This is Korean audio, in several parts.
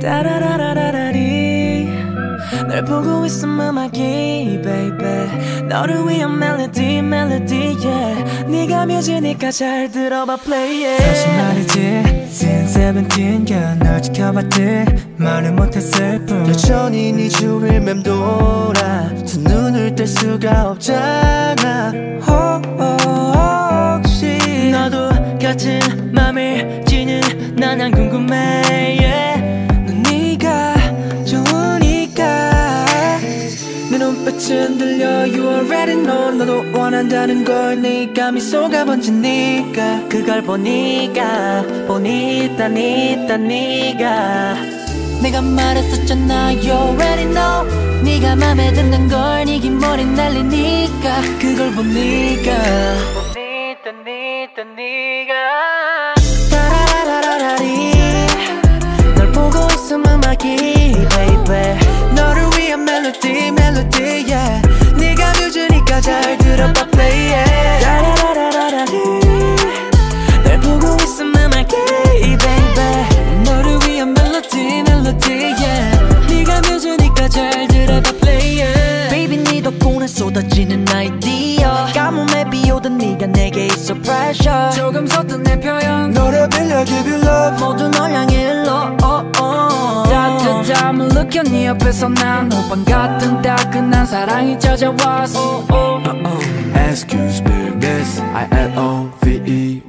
따라라라라리. 널 보고 있음 음악이 baby. 너를 위한 멜로디 멜로디 yeah. 네가 뮤지니까 잘 들어봐 play it. 사실 말이지 Since seventeen girl 널 지켜봤지. 말을 못했을 뿐. 여전히 네 주위를 맴돌아. 두 눈을 뗄 수가 없잖아. 호- 호- 혹시 너도 같은 맘을 지는 나난 궁금해 내 눈빛은 들려. You already know 너도 원한다는 걸 네가 미소가 번지니까. 그걸 보니까 보니까 니까 네가. 내가 말했었잖아. You already know. 네가 맘에 드는 걸 네기 머리 날리니까. 그걸 보니까. 보니까 니까 네가 비오던 네가 내게 있어 pressure. 조금 섰던 내 표현. 너를 빌려 give you love. 모두 널 향해 일러. oh, oh. 따뜻함을 느껴 네 옆에서 난 호빵 같은 따끈한 사랑이 찾아왔어. oh, oh. Excuse me miss. I-L-O-V-E-Y-O-U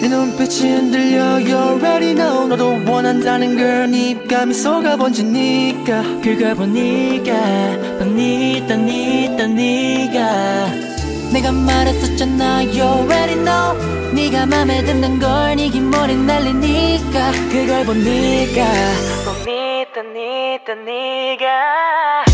네 눈빛이 흔들려. You already know. 너도 원한다는 걸 네가 미소가 번지니까. 그걸 보니까 보니까 니까 네가 내가 말했었잖아. You already know. 네가 맘에 드는 걸 네기 머리 날리니까 그걸 보니까? 보니까 니까 네가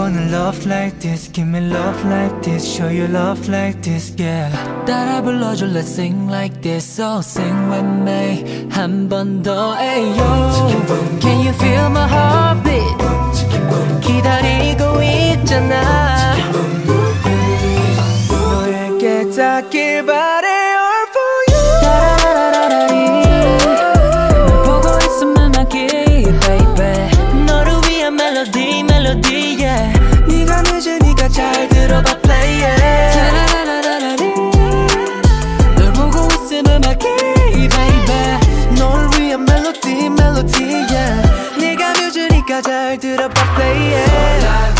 처음 느껴보는 love like this Give me love like this Show you love like this yeah 따라 불러줘 let's sing like this So sing with me 한 번 더 ayo Can you feel my heartbeat 기다리 melody yeah 네가 늦으니까 잘 들어봐 play yeah 타라라라라리 널 보고 웃음을 막기 baby 널 위한 melody melody yeah 네가 늦으니까 잘 들어봐 play yeah